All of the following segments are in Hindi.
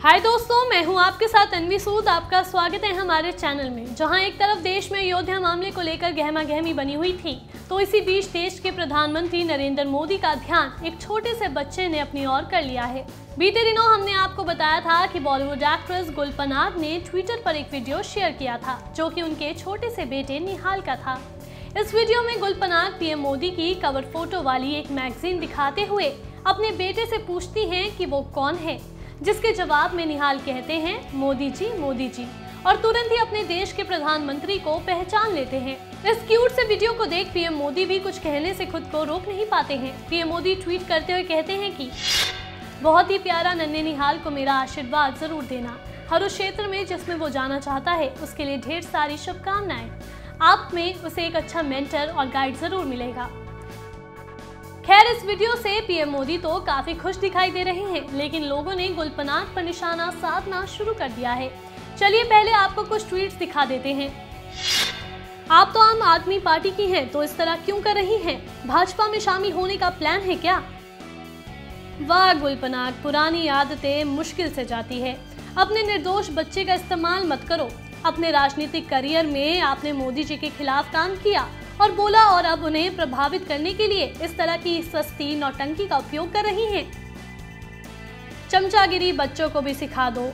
हाय दोस्तों, मैं हूँ आपके साथ अनवी सूद आपका स्वागत है हमारे चैनल में, जहाँ एक तरफ़ देश में अयोध्या मामले को लेकर गहमा गहमी बनी हुई थी। तो इसी बीच देश के प्रधानमंत्री नरेंद्र मोदी का ध्यान एक छोटे से बच्चे ने अपनी ओर कर लिया है। बीते दिनों हमने आपको बताया था कि बॉलीवुड एक्ट्रेस गुलपनाग ने ट्विटर पर एक वीडियो शेयर किया था, जो कि उनके छोटे से बेटे निहाल का था। इस वीडियो में गुलपनाग पीएम मोदी की कवर फ़ोटो वाली एक मैगजीन दिखाते हुए अपने बेटे से पूछती हैं कि वो कौन है। जिसके जवाब में निहाल कहते हैं, मोदी जी मोदी जी। और तुरंत ही अपने देश के प्रधानमंत्री को पहचान लेते हैं। इस क्यूट से वीडियो को देख पीएम मोदी भी कुछ कहने से खुद को रोक नहीं पाते हैं। पीएम मोदी ट्वीट करते हुए कहते हैं कि, बहुत ही प्यारा नन्हे निहाल को मेरा आशीर्वाद ज़रूर देना। हर उस क्षेत्र में जिसमें वो जाना चाहता है, उसके लिए ढेर सारी शुभकामनाएँ। आप में उसे एक अच्छा मेंटर और गाइड ज़रूर मिलेगा। खैर, इस वीडियो से पीएम मोदी तो काफ़ी खुश दिखाई दे रहे हैं, लेकिन लोगों ने गुलपनाग पर निशाना साधना शुरू कर दिया है। चलिए पहले आपको कुछ ट्वीट दिखा देते हैं। आप तो आम आदमी पार्टी की हैं तो इस तरह क्यों कर रही हैं? भाजपा में शामिल होने का प्लान है क्या? वाह गुलपनाग पुरानी आदतें मुश्किल से जाती है। अपने निर्दोष बच्चे का इस्तेमाल मत करो। अपने राजनीतिक करियर में आपने मोदी जी के खिलाफ काम किया और बोला और अब उन्हें प्रभावित करने के लिए इस तरह की सस्ती नौटंकी का उपयोग कर रही हैं। चमचागिरी बच्चों को भी सिखा दो।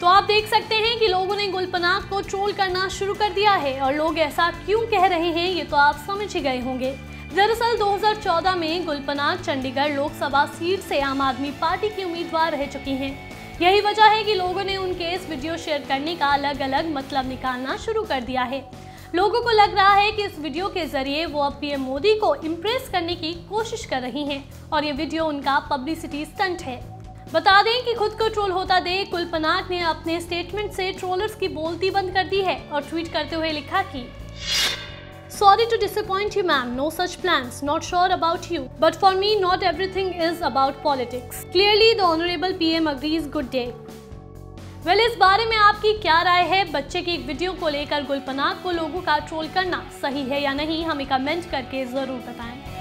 तो आप देख सकते हैं कि लोगों ने गुलपनाग को ट्रोल करना शुरू कर दिया है और लोग ऐसा क्यों कह रहे हैं ये तो आप समझ ही गए होंगे। दरअसल 2014 में गुलपनाग चंडीगढ़ लोकसभा सीट से आम आदमी पार्टी की उम्मीदवार रह चुकी हैं। यही वजह है कि लोगों ने उनके इस वीडियो शेयर करने का अलग अलग मतलब निकालना शुरू कर दिया है। लोगों को लग रहा है कि इस वीडियो के ज़रिए वो अब पीएम मोदी को इम्प्रेस करने की कोशिश कर रही हैं और ये वीडियो उनका पब्लिसिटी स्टंट है। बता दें कि खुद को ट्रोल होता देख कुलपनाग ने अपने स्टेटमेंट से ट्रोलर्स की बोलती बंद कर दी है और ट्वीट करते हुए लिखा कि Sorry to disappoint you, ma'am. No such plans. Not sure about you. But for me, not everything is about politics. Clearly, the Honorable PM agrees. Good day. Well well, इस बारे में आपकी क्या राय है बच्चे की एक वीडियो को लेकर गुलपनाग को लोगों का ट्रोल करना सही है या नहीं हमें कमेंट करके ज़रूर बताएँ